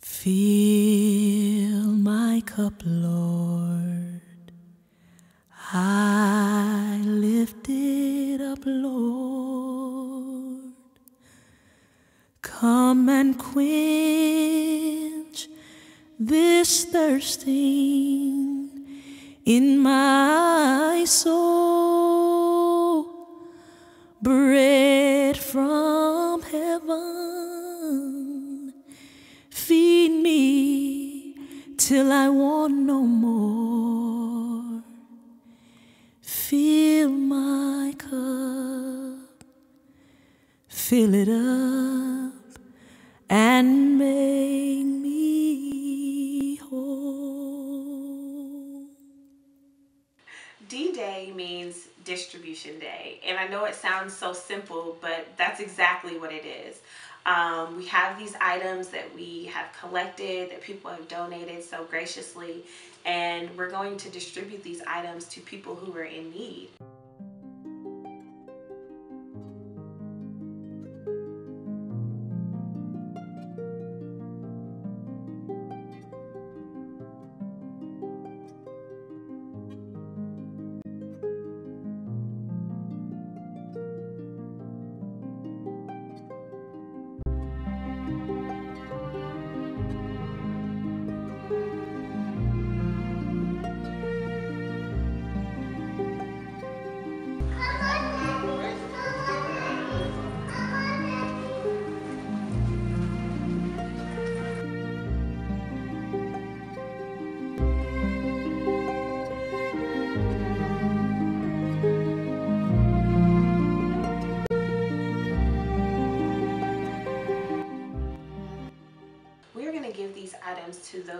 Fill my cup, Lord. I lift it up, Lord. Come and quench this thirsting in my soul. Bread from till I want no more. Fill my cup, fill it up, D Day means Distribution Day. And I know it sounds so simple, but that's exactly what it is. Um, we have these items that we have collected, that people have donated so graciously, and we're going to distribute these items to people who are in need.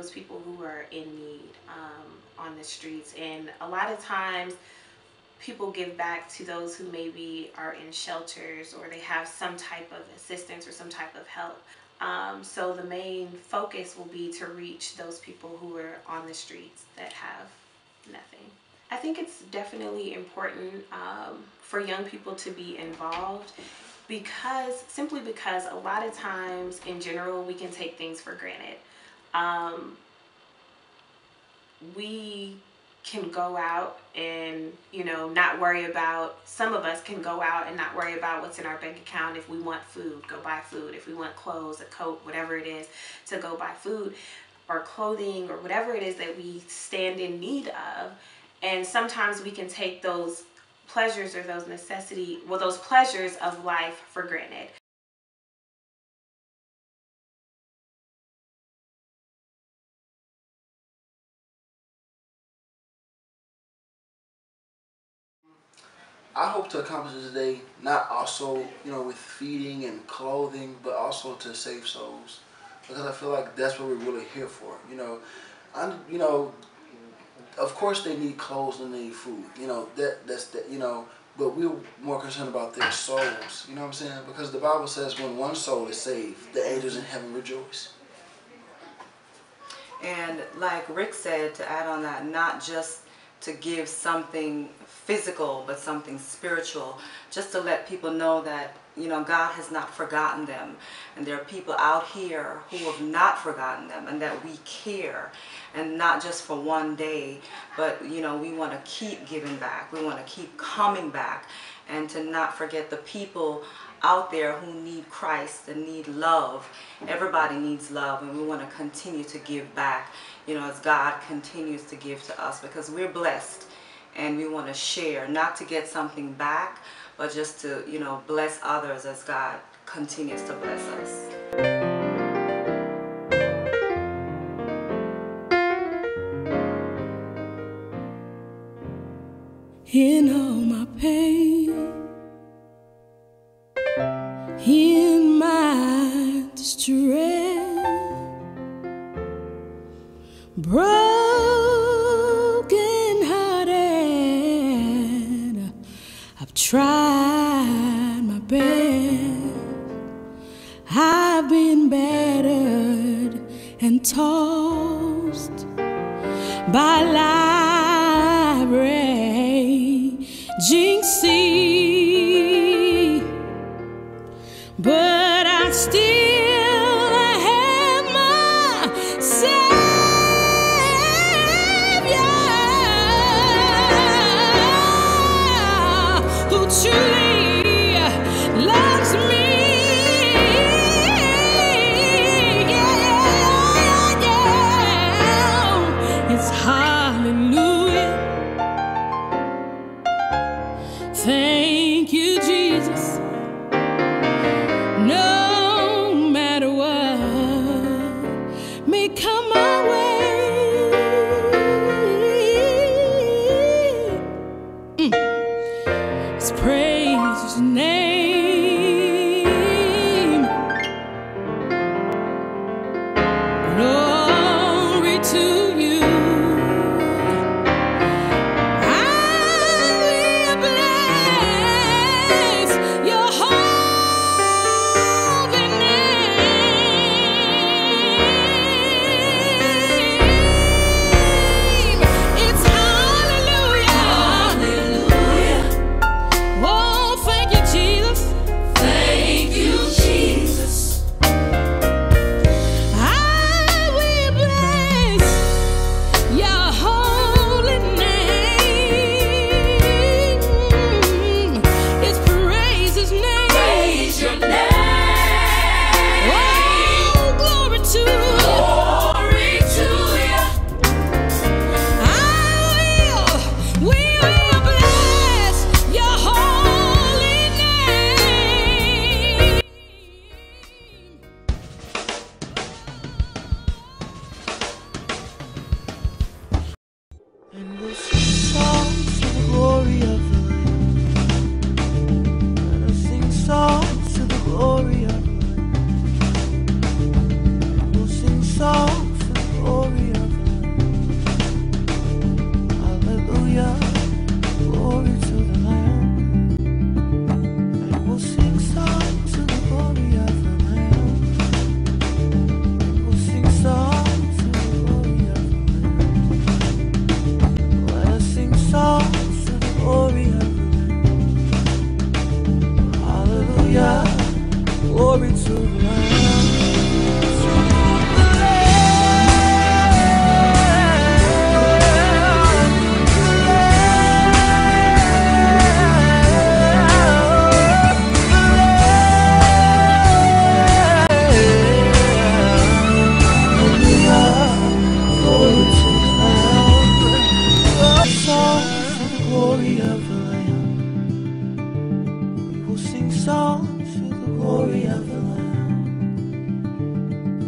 Those people who are in need um, on the streets. And a lot of times, people give back to those who maybe are in shelters or they have some type of assistance or some type of help. Um, so the main focus will be to reach those people who are on the streets that have nothing. I think it's definitely important um, for young people to be involved because simply because a lot of times in general we can take things for granted. Um, we can go out and you know not worry about some of us can go out and not worry about what's in our bank account if we want food go buy food. If we want clothes a coat whatever it is to go buy food or clothing or whatever it is that we stand in need of. And sometimes we can take those pleasures or those necessity well those pleasures of life for granted I hope to accomplish today, not also, you know, with feeding and clothing, but also to save souls. Because I feel like that's what we're really here for. You know, I'm, you know, of course they need clothes and they need food. You know, that that's that, you know, but we're more concerned about their souls. You know what I'm saying? Because the Bible says when one soul is saved, the angels in heaven rejoice. And like Rick said, to add on that, not just to give something physical, but something spiritual, just to let people know that, you know, God has not forgotten them. And there are people out here who have not forgotten them and that we care. And not just for one day, but, you know, we want to keep giving back. We want to keep coming back and to not forget the people out there who need Christ and need love. Everybody needs love and we want to continue to give back, you know, as God continues to give to us because we're blessed and we want to share, not to get something back, but just to, you know, bless others as God continues to bless us. You all and tossed by life raging. thing. songs to the glory of the Lamb.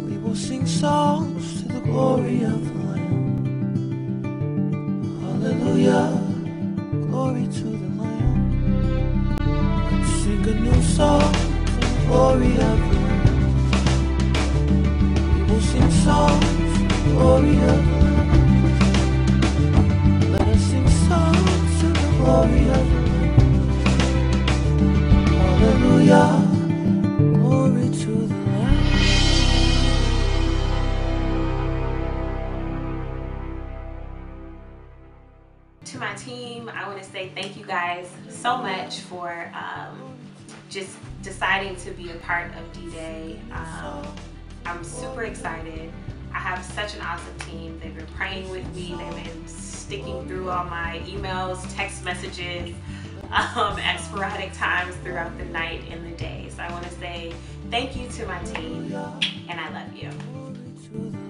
We will sing songs to the glory of the Lamb. Hallelujah, glory to the Lamb. Let's sing a new song to the glory of the Lamb. We will sing songs to the glory of the Lamb. Let us sing songs to the glory of the Lamb. To to my team, I want to say thank you guys so much for um, just deciding to be a part of D-Day. Um, I'm super excited. I have such an awesome team. They've been praying with me. They've been sticking through all my emails, text messages, um, at sporadic times throughout the night and the day. So I want to say thank you to my team, and I love you.